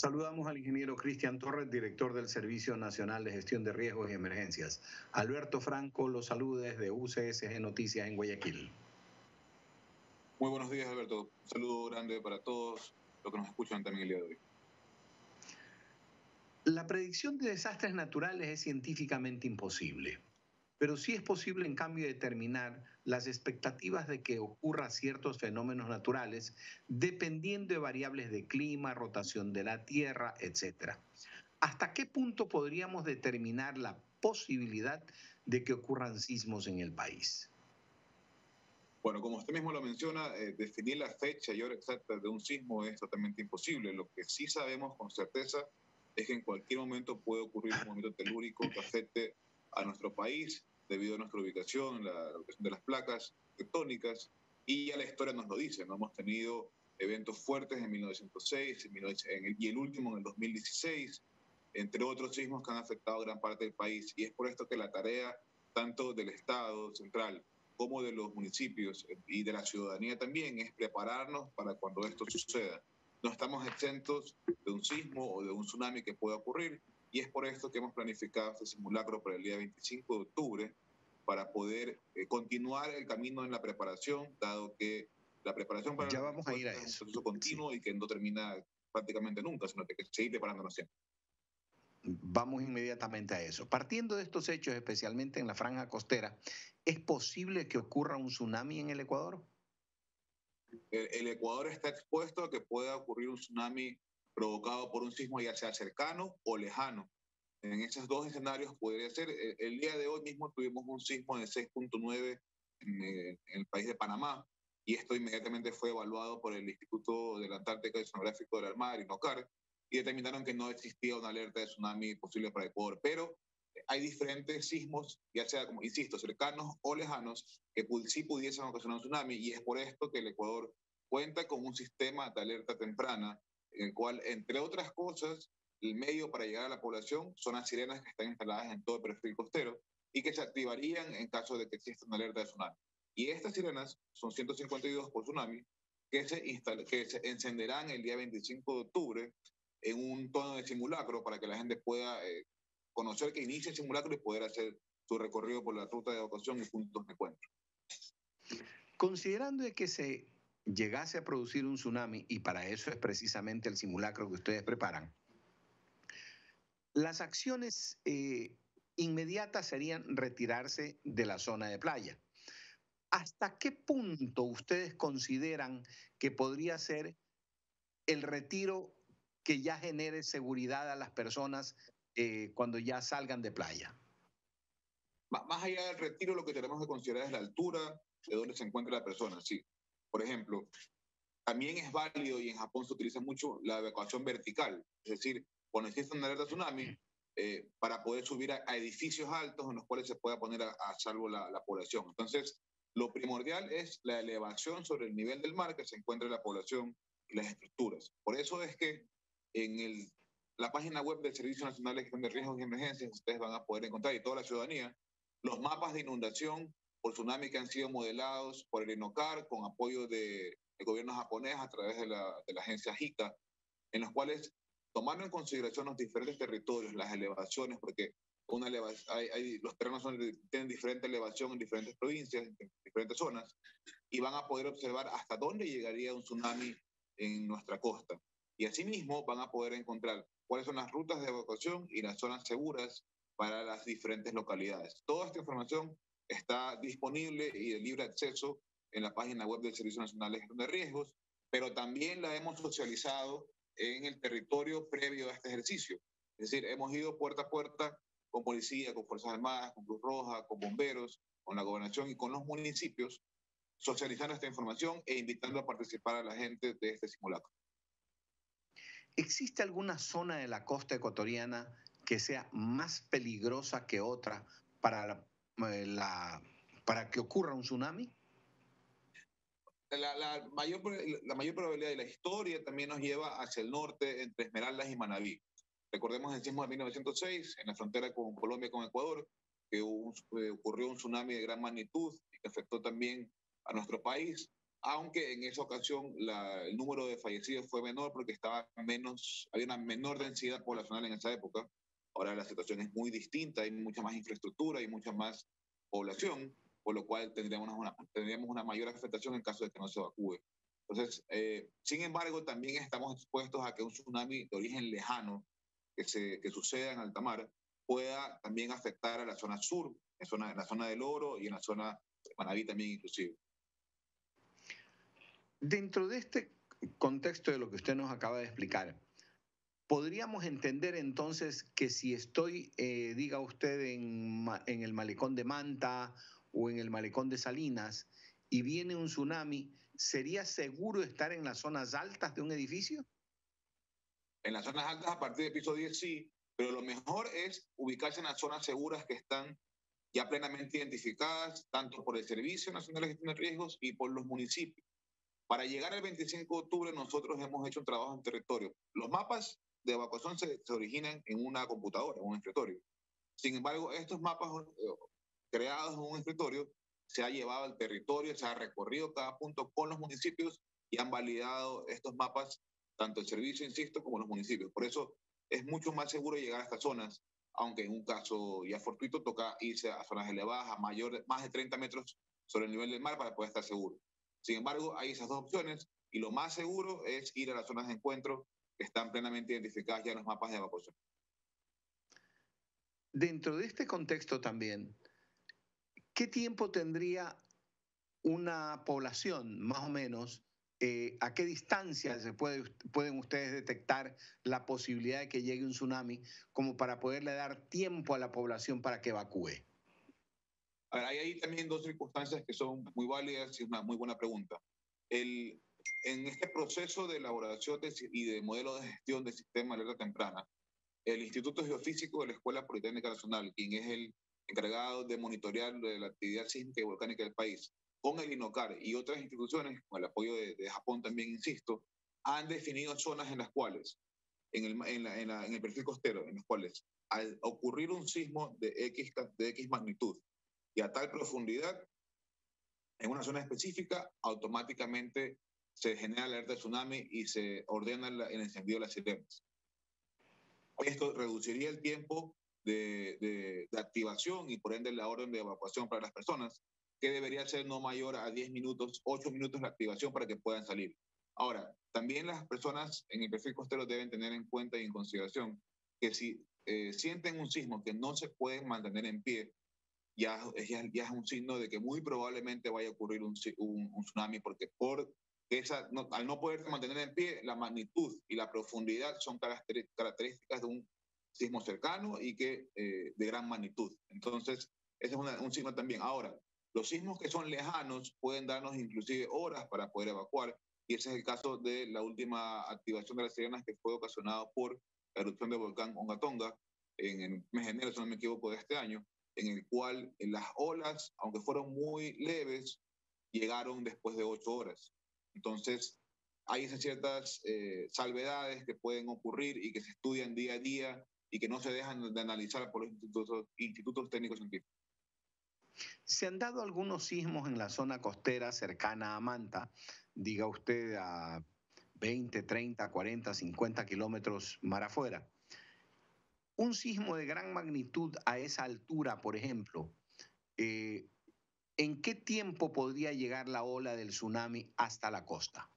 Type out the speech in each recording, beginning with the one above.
Saludamos al ingeniero Cristian Torres, director del Servicio Nacional de Gestión de Riesgos y Emergencias. Alberto Franco los saluda desde UCSG Noticias en Guayaquil. Muy buenos días, Alberto. Un saludo grande para todos los que nos escuchan también el día de hoy. La predicción de desastres naturales es científicamente imposible, pero sí es posible en cambio determinar las expectativas de que ocurran ciertos fenómenos naturales dependiendo de variables de clima, rotación de la Tierra, etc. ¿Hasta qué punto podríamos determinar la posibilidad de que ocurran sismos en el país? Bueno, como usted mismo lo menciona, eh, definir la fecha y hora exacta de un sismo es totalmente imposible. Lo que sí sabemos con certeza es que en cualquier momento puede ocurrir un movimiento telúrico que afecte a nuestro país debido a nuestra ubicación, la ubicación de las placas tectónicas, y ya la historia nos lo dice, ¿no? Hemos tenido eventos fuertes en 1906 y el último en el 2016, entre otros sismos que han afectado gran parte del país. Y es por esto que la tarea tanto del Estado central como de los municipios y de la ciudadanía también es prepararnos para cuando esto suceda. No estamos exentos de un sismo o de un tsunami que pueda ocurrir y es por esto que hemos planificado este simulacro para el día 25 de octubre para poder eh, continuar el camino en la preparación, dado que la preparación para ya vamos a ir a eso. es un proceso continuo y que no termina prácticamente nunca, sino que seguir preparándonos siempre. Vamos inmediatamente a eso. Partiendo de estos hechos, especialmente en la franja costera, ¿es posible que ocurra un tsunami en el Ecuador? El, Ecuador está expuesto a que pueda ocurrir un tsunami provocado por un sismo ya sea cercano o lejano. En esos dos escenarios podría ser. El, día de hoy mismo tuvimos un sismo de 6.9 en, en, el país de Panamá y esto inmediatamente fue evaluado por el Instituto de la Antártica y Sonográfico del Mar, INOCAR, y determinaron que no existía una alerta de tsunami posible para Ecuador. Pero hay diferentes sismos, ya sea, como insisto, cercanos o lejanos, que sí pudiesen ocasionar un tsunami, y es por esto que el Ecuador cuenta con un sistema de alerta temprana, en el cual, entre otras cosas, el medio para llegar a la población son las sirenas que están instaladas en todo el perfil costero y que se activarían en caso de que exista una alerta de tsunami. Y estas sirenas son 152 por tsunami que se, que se encenderán el día 25 de octubre en un tono de simulacro para que la gente pueda eh, conocer que inicia el simulacro y poder hacer su recorrido por la ruta de evacuación y puntos de encuentro. Considerando que se llegase a producir un tsunami, y para eso es precisamente el simulacro que ustedes preparan, las acciones eh, inmediatas serían retirarse de la zona de playa. ¿Hasta qué punto ustedes consideran que podría ser el retiro que ya genere seguridad a las personas eh, cuando ya salgan de playa? Más allá del retiro, lo que tenemos que considerar es la altura de donde se encuentra la persona. Sí. Por ejemplo, también es válido y en Japón se utiliza mucho la evacuación vertical, es decir, cuando existe una alerta tsunami, eh, para poder subir a, edificios altos en los cuales se pueda poner a, salvo la, la, población. Entonces, lo primordial es la elevación sobre el nivel del mar que se encuentra la población y las estructuras. Por eso es que en el, la página web del Servicio Nacional de Gestión de Riesgos y Emergencias ustedes van a poder encontrar, y toda la ciudadanía, los mapas de inundación por tsunami que han sido modelados por el INOCAR con apoyo del de gobierno japonés a través de la, de la agencia JICA, en los cuales, tomando en consideración los diferentes territorios, las elevaciones, porque una hay, hay, los terrenos son, tienen diferente elevación en diferentes provincias, en diferentes zonas, y van a poder observar hasta dónde llegaría un tsunami en nuestra costa. Y asimismo van a poder encontrar cuáles son las rutas de evacuación y las zonas seguras para las diferentes localidades. Toda esta información está disponible y de libre acceso en la página web del Servicio Nacional de Gestión de Riesgos, pero también la hemos socializado en el territorio previo a este ejercicio. Es decir, hemos ido puerta a puerta con policía, con Fuerzas Armadas, con Cruz Roja, con bomberos, con la gobernación y con los municipios, socializando esta información e invitando a participar a la gente de este simulacro. ¿Existe alguna zona de la costa ecuatoriana que sea más peligrosa que otra para, la, para que ocurra un tsunami? La, la, mayor, la mayor probabilidad de la historia también nos lleva hacia el norte, entre Esmeraldas y Manabí. Recordemos el sismo de 1906, en la frontera con Colombia con Ecuador, que eh, ocurrió un tsunami de gran magnitud y que afectó también a nuestro país. aunque en esa ocasión el número de fallecidos fue menor porque estaba menos, había una menor densidad poblacional en esa época. Ahora la situación es muy distinta, hay mucha más infraestructura y mucha más población, por lo cual tendríamos una, tendríamos una mayor afectación en caso de que no se evacúe. Entonces, eh, sin embargo, también estamos expuestos a que un tsunami de origen lejano que, se, que suceda en alta mar pueda también afectar a la zona sur, en, zona, en la zona del Oro y en la zona de Manaví también inclusive. Dentro de este contexto de lo que usted nos acaba de explicar, ¿podríamos entender entonces que si estoy, eh, diga usted, en, en el malecón de Manta o en el malecón de Salinas y viene un tsunami, ¿sería seguro estar en las zonas altas de un edificio? En las zonas altas a partir del piso 10 sí, pero lo mejor es ubicarse en las zonas seguras que están ya plenamente identificadas, tanto por el Servicio Nacional de Gestión de Riesgos y por los municipios. Para llegar al 25 de octubre, nosotros hemos hecho un trabajo en territorio. Los mapas de evacuación se, originan en una computadora, en un escritorio. Sin embargo, estos mapas eh, creados en un escritorio se ha llevado al territorio, se ha recorrido cada punto con los municipios y han validado estos mapas, tanto el servicio, insisto, como los municipios. Por eso es mucho más seguro llegar a estas zonas, aunque en un caso ya fortuito toca irse a zonas elevadas, a mayor, más de 30 metros sobre el nivel del mar para poder estar seguro. Sin embargo, hay esas dos opciones y lo más seguro es ir a las zonas de encuentro están plenamente identificadas ya en los mapas de evacuación. Dentro de este contexto también, ¿qué tiempo tendría una población, más o menos, eh, a qué distancia se puede, pueden ustedes detectar la posibilidad de que llegue un tsunami como para poderle dar tiempo a la población para que evacúe? hay ahí también dos circunstancias que son muy válidas y una muy buena pregunta. El, en este proceso de elaboración y de modelo de gestión del sistema de alerta temprana, el Instituto Geofísico de la Escuela Politécnica Nacional, quien es el encargado de monitorear la actividad sísmica y volcánica del país, con el INOCAR y otras instituciones, con el apoyo de, Japón también, insisto, han definido zonas en las cuales, en el, en, en el perfil costero, en las cuales al ocurrir un sismo de X, de X magnitud, y a tal profundidad, en una zona específica, automáticamente se genera la alerta de tsunami y se ordena el encendido de las sirenas. Esto reduciría el tiempo de, de, activación y por ende la orden de evacuación para las personas, que debería ser no mayor a 10 minutos, 8 minutos de activación para que puedan salir. Ahora, también las personas en el perfil costero deben tener en cuenta y en consideración que si eh, sienten un sismo que no se pueden mantener en pie, ya, ya, es un signo de que muy probablemente vaya a ocurrir un, un, tsunami, porque por esa, al no poder mantener en pie, la magnitud y la profundidad son características de un sismo cercano y que eh, de gran magnitud. Entonces, ese es un signo también. Ahora, los sismos que son lejanos pueden darnos inclusive horas para poder evacuar, y ese es el caso de la última activación de las sirenas que fue ocasionado por la erupción del volcán Ongatonga en el mes de enero, si no me equivoco, de este año, en el cual las olas, aunque fueron muy leves, llegaron después de ocho horas. Entonces, hay esas ciertas eh, salvedades que pueden ocurrir y que se estudian día a día y que no se dejan de analizar por los institutos, institutos técnicos científicos. Se han dado algunos sismos en la zona costera cercana a Manta, diga usted a 20, 30, 40, 50 kilómetros mar afuera. Un sismo de gran magnitud a esa altura, por ejemplo, eh, ¿en qué tiempo podría llegar la ola del tsunami hasta la costa?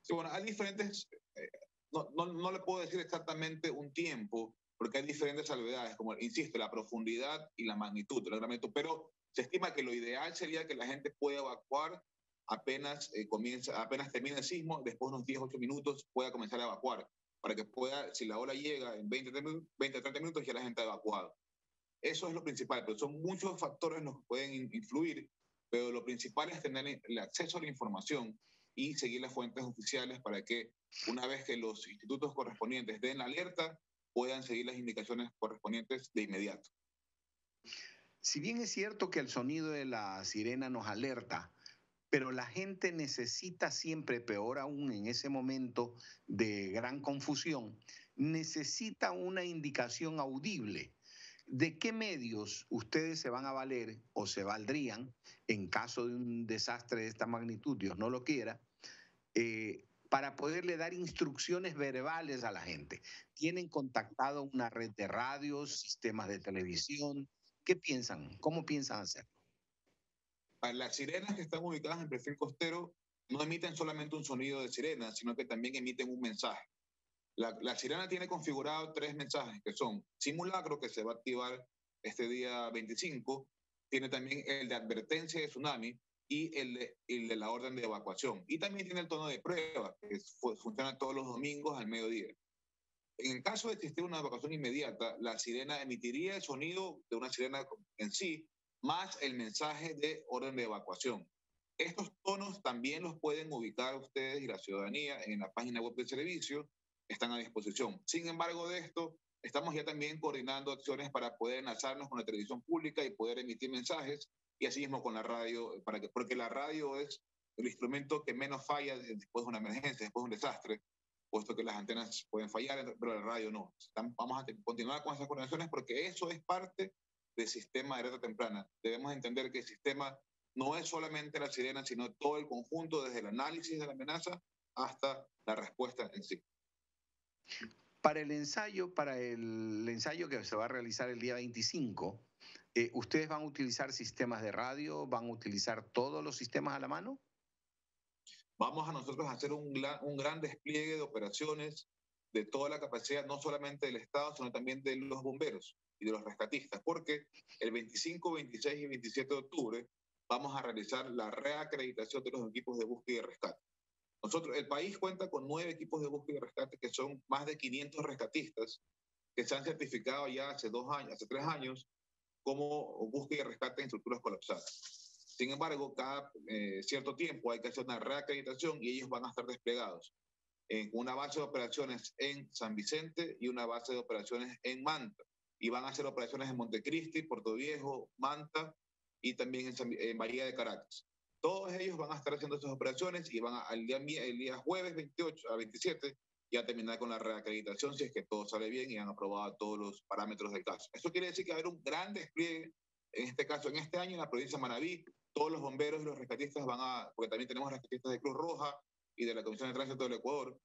Sí, bueno, hay diferentes, eh, no, no, le puedo decir exactamente un tiempo, porque hay diferentes salvedades, como insisto, la profundidad y la magnitud del magnitud, pero se estima que lo ideal sería que la gente pueda evacuar apenas, eh, comienza, apenas termine el sismo, después de unos 10, 8 minutos pueda comenzar a evacuar para que pueda, si la ola llega en 20, 20 30 minutos, ya la gente ha evacuado. Eso es lo principal, pero son muchos factores los que pueden influir, pero lo principal es tener el acceso a la información y seguir las fuentes oficiales para que una vez que los institutos correspondientes den la alerta, puedan seguir las indicaciones correspondientes de inmediato. Si bien es cierto que el sonido de la sirena nos alerta, pero la gente necesita siempre, peor aún en ese momento de gran confusión, necesita una indicación audible. ¿De qué medios ustedes se van a valer o se valdrían en caso de un desastre de esta magnitud, Dios no lo quiera, eh, para poderle dar instrucciones verbales a la gente? ¿Tienen contactado una red de radios, sistemas de televisión? ¿Qué piensan? ¿Cómo piensan hacerlo? Las sirenas que están ubicadas en perfil costero no emiten solamente un sonido de sirena, sino que también emiten un mensaje. La, sirena tiene configurado tres mensajes que son simulacro, que se va a activar este día 25, tiene también el de advertencia de tsunami y el de, la orden de evacuación. Y también tiene el tono de prueba, que funciona todos los domingos al mediodía. En caso de existir una evacuación inmediata, la sirena emitiría el sonido de una sirena en sí, más el mensaje de orden de evacuación. Estos tonos también los pueden ubicar ustedes y la ciudadanía en la página web del servicio están a disposición. Sin embargo, de esto, estamos ya también coordinando acciones para poder enlazarnos con la televisión pública y poder emitir mensajes y así mismo con la radio, para que, porque la radio es el instrumento que menos falla después de una emergencia, después de un desastre, puesto que las antenas pueden fallar, pero la radio no. vamos a continuar con esas coordinaciones porque eso es parte del sistema de alerta temprana. Debemos entender que el sistema no es solamente la sirena, sino todo el conjunto, desde el análisis de la amenaza hasta la respuesta en sí. Para el ensayo, para el ensayo que se va a realizar el día 25, eh, ¿ustedes van a utilizar sistemas de radio? ¿Van a utilizar todos los sistemas a la mano? Vamos a nosotros a hacer un, un gran despliegue de operaciones de toda la capacidad, no solamente del Estado, sino también de los bomberos y de los rescatistas, porque el 25, 26 y 27 de octubre vamos a realizar la reacreditación de los equipos de búsqueda y rescate. Nosotros, el país cuenta con nueve equipos de búsqueda y rescate que son más de 500 rescatistas que se han certificado ya hace dos años, hace tres años, como búsqueda y rescate en estructuras colapsadas. Sin embargo, cada eh, cierto tiempo hay que hacer una reacreditación y ellos van a estar desplegados en una base de operaciones en San Vicente y una base de operaciones en Manta. Y van a hacer operaciones en Montecristi, Puerto Viejo, Manta y también en, en Bahía de Caracas. Todos ellos van a estar haciendo estas operaciones y van a, al día, el día jueves 28 a 27 ya terminar con la reacreditación si es que todo sale bien y han aprobado todos los parámetros del caso. Eso quiere decir que va a haber un gran despliegue, en este caso, en este año en la provincia de Manabí, todos los bomberos y los rescatistas van a, porque también tenemos rescatistas de Cruz Roja y de la Comisión de Tránsito del Ecuador,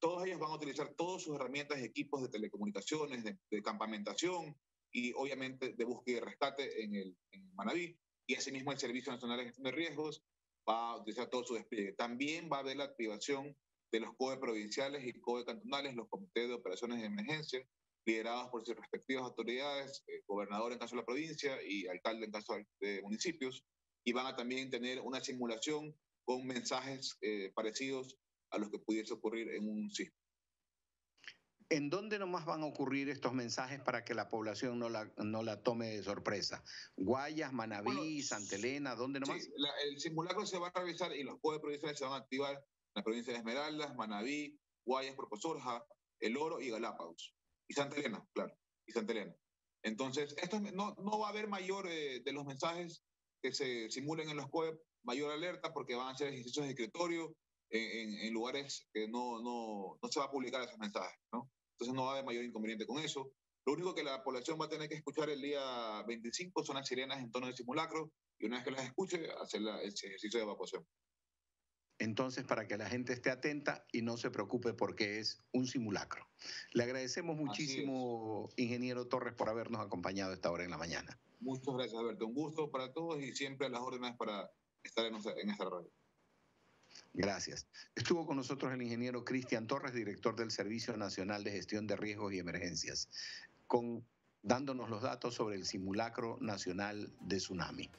todos ellos van a utilizar todas sus herramientas y equipos de telecomunicaciones, de, campamentación y obviamente de búsqueda y rescate en, el, en Manabí y asimismo el Servicio Nacional de Gestión de Riesgos va a utilizar todo su despliegue. También va a haber la activación de los COE provinciales y COE cantonales, los comités de operaciones de emergencia, liderados por sus respectivas autoridades, eh, gobernador en caso de la provincia y alcalde en caso de municipios, y van a también tener una simulación con mensajes eh, parecidos a los que pudiese ocurrir en un sismo. ¿En dónde nomás van a ocurrir estos mensajes para que la población no la, no la tome de sorpresa? ¿Guayas, Manabí, Santa Elena? ¿Dónde nomás? Sí, el simulacro se va a realizar y los jueves provinciales se van a activar en la provincia de Esmeraldas, Manabí, Guayas, Proposorja, El Oro y Galápagos. Y Santa Elena, claro, y Santa Elena. Entonces, esto no, no va a haber mayor eh, de los mensajes que se simulen en los COE, mayor alerta porque van a ser ejercicios de escritorio en, en, lugares que no, no, no se va a publicar esos mensajes, ¿no? Entonces no va a haber mayor inconveniente con eso. Lo único que la población va a tener que escuchar el día 25 son las sirenas en tono de simulacro y una vez que las escuche, hacer el ejercicio de evacuación. Entonces, para que la gente esté atenta y no se preocupe porque es un simulacro. Le agradecemos muchísimo, ingeniero Torres, por habernos acompañado esta hora en la mañana. Muchas gracias, Alberto. Un gusto para todos y siempre a las órdenes para estar en, en esta radio. Gracias. Estuvo con nosotros el ingeniero Cristian Torres, director del Servicio Nacional de Gestión de Riesgos y Emergencias, con, dándonos los datos sobre el simulacro nacional de tsunami.